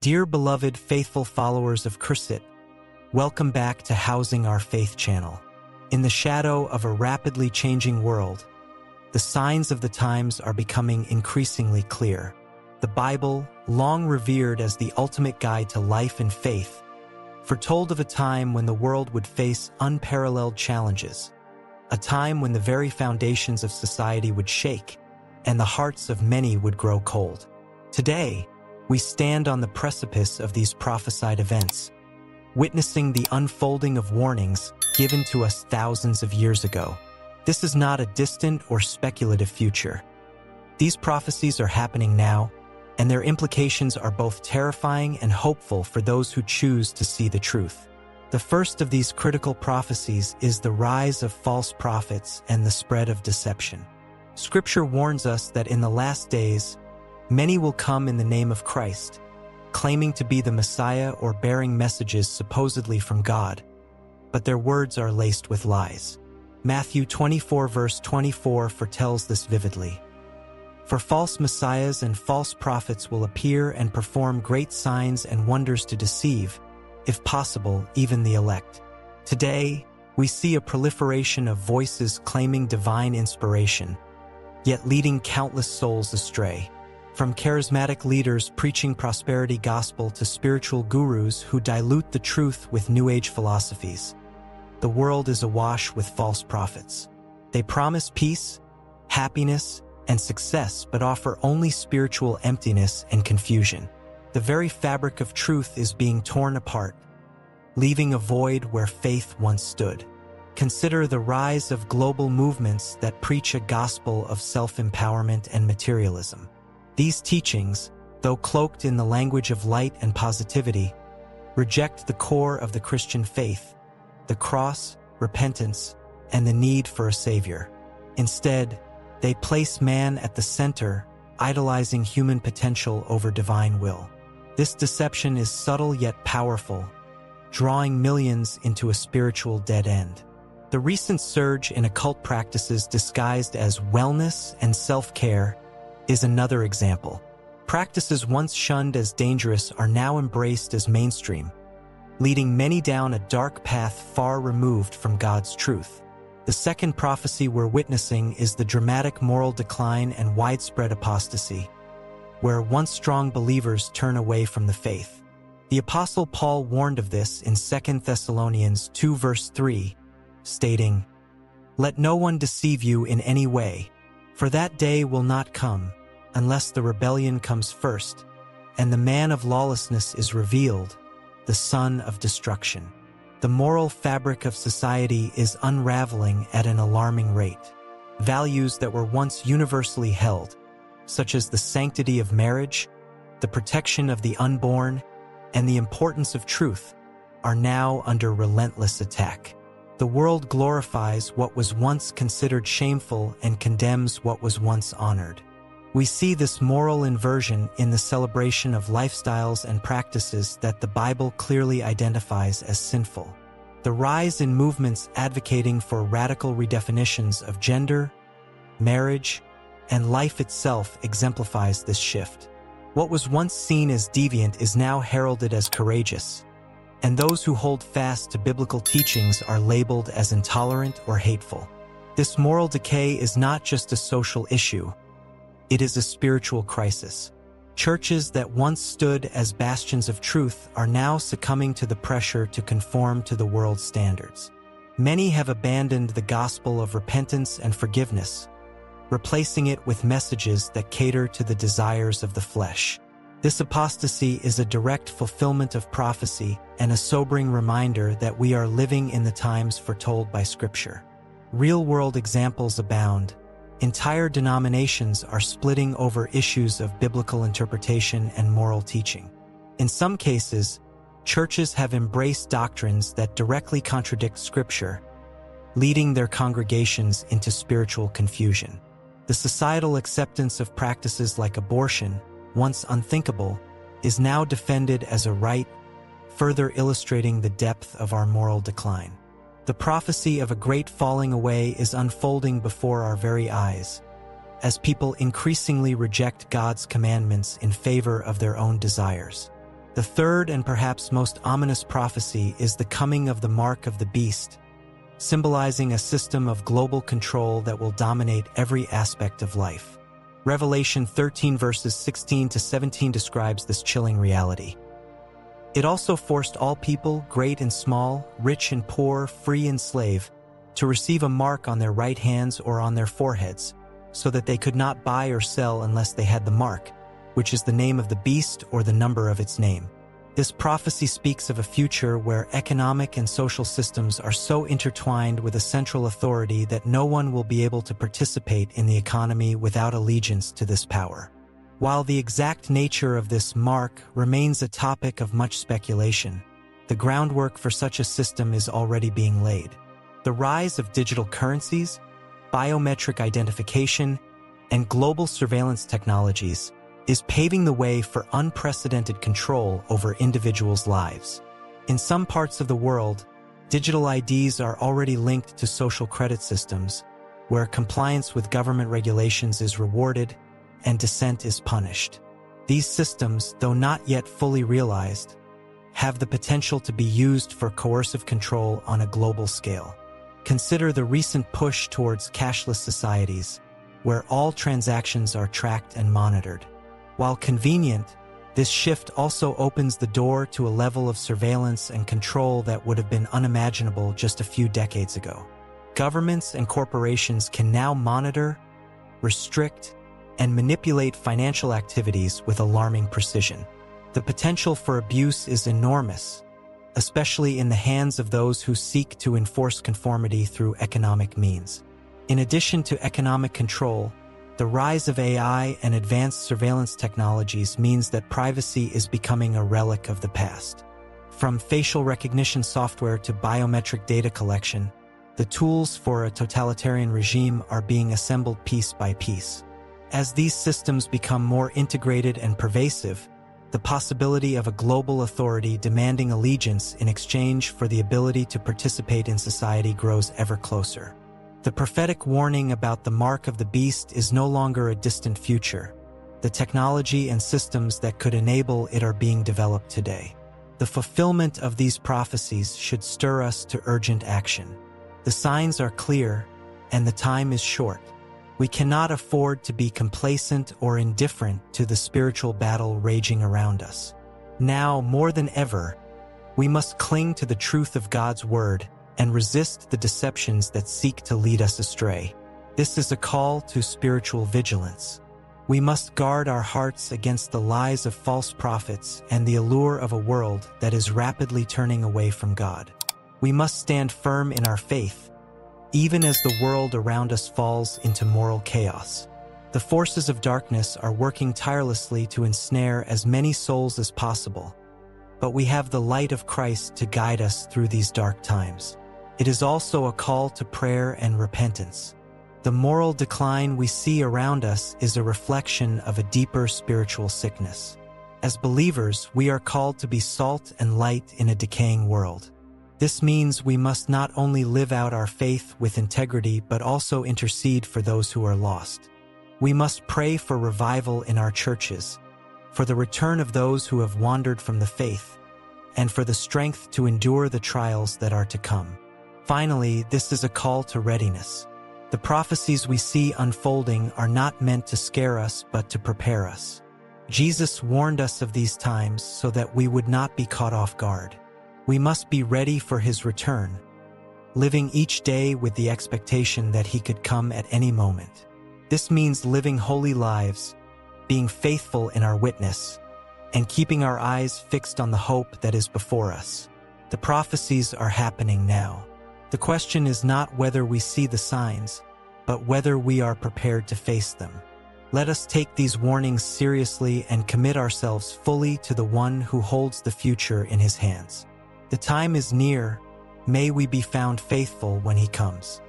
Dear beloved faithful followers of Christ, welcome back to Housing Our Faith channel. In the shadow of a rapidly changing world, the signs of the times are becoming increasingly clear. The Bible, long revered as the ultimate guide to life and faith, foretold of a time when the world would face unparalleled challenges, a time when the very foundations of society would shake and the hearts of many would grow cold. Today, we stand on the precipice of these prophesied events, witnessing the unfolding of warnings given to us thousands of years ago. This is not a distant or speculative future. These prophecies are happening now, and their implications are both terrifying and hopeful for those who choose to see the truth. The first of these critical prophecies is the rise of false prophets and the spread of deception. Scripture warns us that in the last days, many will come in the name of Christ, claiming to be the Messiah or bearing messages supposedly from God, but their words are laced with lies. Matthew 24 verse 24 foretells this vividly. For false messiahs and false prophets will appear and perform great signs and wonders to deceive, if possible, even the elect. Today, we see a proliferation of voices claiming divine inspiration, yet leading countless souls astray. From charismatic leaders preaching prosperity gospel to spiritual gurus who dilute the truth with New Age philosophies the world is awash with false prophets. They promise peace, happiness, and success, but offer only spiritual emptiness and confusion. The very fabric of truth is being torn apart, leaving a void where faith once stood. Consider the rise of global movements that preach a gospel of self-empowerment and materialism. These teachings, though cloaked in the language of light and positivity, reject the core of the Christian faith the cross, repentance, and the need for a savior. Instead, they place man at the center, idolizing human potential over divine will. This deception is subtle yet powerful, drawing millions into a spiritual dead end. The recent surge in occult practices disguised as wellness and self-care is another example. Practices once shunned as dangerous are now embraced as mainstream, leading many down a dark path far removed from God's truth. The second prophecy we're witnessing is the dramatic moral decline and widespread apostasy, where once strong believers turn away from the faith. The Apostle Paul warned of this in 2 Thessalonians 2 verse 3, stating, Let no one deceive you in any way, for that day will not come, unless the rebellion comes first, and the man of lawlessness is revealed, the son of destruction. The moral fabric of society is unraveling at an alarming rate. Values that were once universally held, such as the sanctity of marriage, the protection of the unborn, and the importance of truth, are now under relentless attack. The world glorifies what was once considered shameful and condemns what was once honored. We see this moral inversion in the celebration of lifestyles and practices that the Bible clearly identifies as sinful. The rise in movements advocating for radical redefinitions of gender, marriage, and life itself exemplifies this shift. What was once seen as deviant is now heralded as courageous, and those who hold fast to biblical teachings are labeled as intolerant or hateful. This moral decay is not just a social issue, it is a spiritual crisis. Churches that once stood as bastions of truth are now succumbing to the pressure to conform to the world's standards. Many have abandoned the gospel of repentance and forgiveness, replacing it with messages that cater to the desires of the flesh. This apostasy is a direct fulfillment of prophecy and a sobering reminder that we are living in the times foretold by Scripture. Real-world examples abound, Entire denominations are splitting over issues of biblical interpretation and moral teaching. In some cases, churches have embraced doctrines that directly contradict Scripture, leading their congregations into spiritual confusion. The societal acceptance of practices like abortion, once unthinkable, is now defended as a right, further illustrating the depth of our moral decline. The prophecy of a great falling away is unfolding before our very eyes, as people increasingly reject God's commandments in favor of their own desires. The third and perhaps most ominous prophecy is the coming of the mark of the beast, symbolizing a system of global control that will dominate every aspect of life. Revelation 13 verses 16 to 17 describes this chilling reality. It also forced all people, great and small, rich and poor, free and slave, to receive a mark on their right hands or on their foreheads, so that they could not buy or sell unless they had the mark, which is the name of the beast or the number of its name. This prophecy speaks of a future where economic and social systems are so intertwined with a central authority that no one will be able to participate in the economy without allegiance to this power. While the exact nature of this mark remains a topic of much speculation, the groundwork for such a system is already being laid. The rise of digital currencies, biometric identification, and global surveillance technologies is paving the way for unprecedented control over individuals' lives. In some parts of the world, digital IDs are already linked to social credit systems, where compliance with government regulations is rewarded and dissent is punished. These systems, though not yet fully realized, have the potential to be used for coercive control on a global scale. Consider the recent push towards cashless societies, where all transactions are tracked and monitored. While convenient, this shift also opens the door to a level of surveillance and control that would have been unimaginable just a few decades ago. Governments and corporations can now monitor, restrict, and manipulate financial activities with alarming precision. The potential for abuse is enormous, especially in the hands of those who seek to enforce conformity through economic means. In addition to economic control, the rise of AI and advanced surveillance technologies means that privacy is becoming a relic of the past. From facial recognition software to biometric data collection, the tools for a totalitarian regime are being assembled piece by piece. As these systems become more integrated and pervasive, the possibility of a global authority demanding allegiance in exchange for the ability to participate in society grows ever closer. The prophetic warning about the mark of the beast is no longer a distant future. The technology and systems that could enable it are being developed today. The fulfillment of these prophecies should stir us to urgent action. The signs are clear, and the time is short. We cannot afford to be complacent or indifferent to the spiritual battle raging around us. Now, more than ever, we must cling to the truth of God's Word and resist the deceptions that seek to lead us astray. This is a call to spiritual vigilance. We must guard our hearts against the lies of false prophets and the allure of a world that is rapidly turning away from God. We must stand firm in our faith, even as the world around us falls into moral chaos. The forces of darkness are working tirelessly to ensnare as many souls as possible, but we have the light of Christ to guide us through these dark times. It is also a call to prayer and repentance. The moral decline we see around us is a reflection of a deeper spiritual sickness. As believers, we are called to be salt and light in a decaying world. This means we must not only live out our faith with integrity but also intercede for those who are lost. We must pray for revival in our churches, for the return of those who have wandered from the faith, and for the strength to endure the trials that are to come. Finally, this is a call to readiness. The prophecies we see unfolding are not meant to scare us, but to prepare us. Jesus warned us of these times so that we would not be caught off guard. We must be ready for his return, living each day with the expectation that he could come at any moment. This means living holy lives, being faithful in our witness, and keeping our eyes fixed on the hope that is before us. The prophecies are happening now. The question is not whether we see the signs, but whether we are prepared to face them. Let us take these warnings seriously and commit ourselves fully to the one who holds the future in his hands. The time is near. May we be found faithful when he comes.